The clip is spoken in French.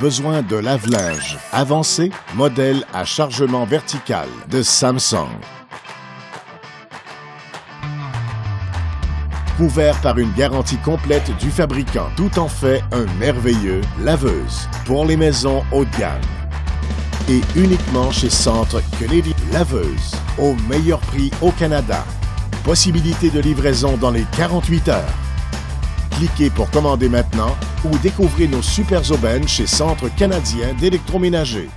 besoin de lave-linge avancé, modèle à chargement vertical de Samsung. Couvert par une garantie complète du fabricant, tout en fait un merveilleux laveuse pour les maisons haut de gamme. Et uniquement chez Centre Kennedy Laveuse, au meilleur prix au Canada. Possibilité de livraison dans les 48 heures. Cliquez pour commander maintenant ou découvrez nos super aubaines chez Centre canadien d'électroménager.